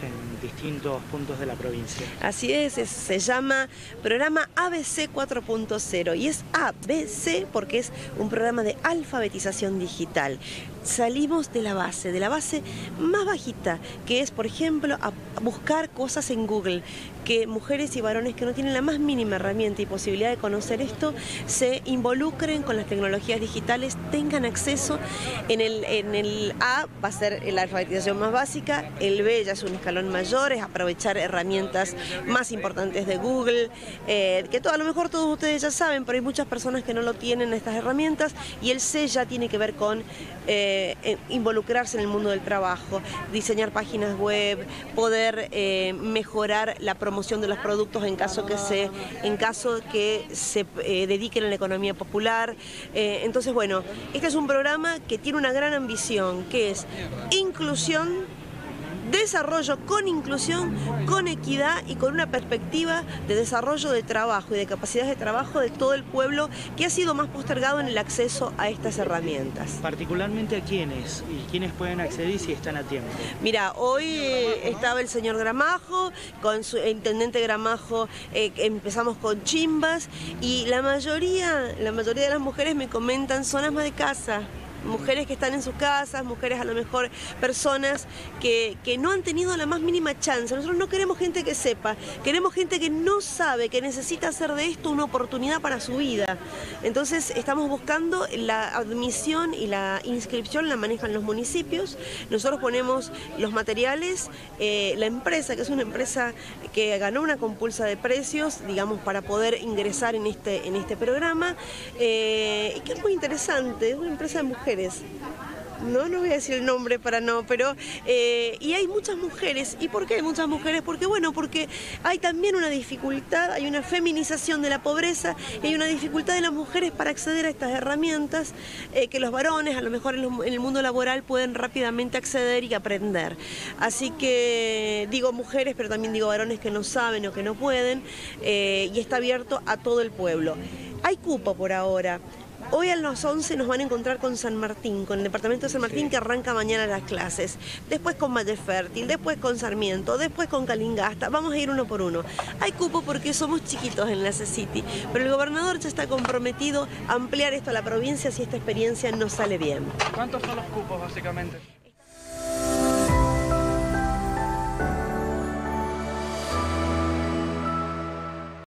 en distintos puntos de la provincia. Así es, se llama programa ABC 4.0 y es ABC porque es un programa de alfabetización digital salimos de la base, de la base más bajita, que es, por ejemplo, a buscar cosas en Google, que mujeres y varones que no tienen la más mínima herramienta y posibilidad de conocer esto, se involucren con las tecnologías digitales, tengan acceso. En el, en el A va a ser la alfabetización más básica, el B ya es un escalón mayor, es aprovechar herramientas más importantes de Google, eh, que todo, a lo mejor todos ustedes ya saben, pero hay muchas personas que no lo tienen estas herramientas, y el C ya tiene que ver con... Eh, involucrarse en el mundo del trabajo, diseñar páginas web, poder eh, mejorar la promoción de los productos en caso que se, en caso que se eh, dediquen a la economía popular. entonces, bueno, este es un programa que tiene una gran ambición, que es inclusión desarrollo con inclusión, con equidad y con una perspectiva de desarrollo de trabajo y de capacidades de trabajo de todo el pueblo que ha sido más postergado en el acceso a estas herramientas. Particularmente a quiénes y quiénes pueden acceder si están a tiempo. Mira, hoy eh, estaba el señor Gramajo, con su intendente Gramajo eh, empezamos con chimbas y la mayoría, la mayoría de las mujeres me comentan son más de casa mujeres que están en sus casas, mujeres a lo mejor personas que, no han tenido la más mínima chance. Nosotros no queremos gente que sepa, queremos gente que no sabe, que necesita hacer de esto una oportunidad para su vida. Entonces estamos buscando la admisión y la inscripción la manejan los municipios. Nosotros ponemos los materiales, eh, la empresa, que es una empresa que ganó una compulsa de precios, digamos, para poder ingresar en este, en este programa, eh, y que es muy interesante, es una empresa de mujeres no, no voy a decir el nombre para no, pero... Eh, y hay muchas mujeres. ¿Y por qué hay muchas mujeres? Porque, bueno, porque hay también una dificultad, hay una feminización de la pobreza, y hay una dificultad de las mujeres para acceder a estas herramientas eh, que los varones, a lo mejor en, el mundo laboral, pueden rápidamente acceder y aprender. Así que digo mujeres, pero también digo varones que no saben o que no pueden, eh, y está abierto a todo el pueblo. Hay cupo por ahora. Hoy a las 11 nos van a encontrar con San Martín, con el departamento de San Martín que arranca mañana las clases. Después con Valle Fértil, después con Sarmiento, después con Calingasta. Vamos a ir uno por uno. Hay cupo porque somos chiquitos en la C-City, pero el gobernador ya está comprometido a ampliar esto a la provincia si esta experiencia no sale bien. ¿Cuántos son los cupos básicamente?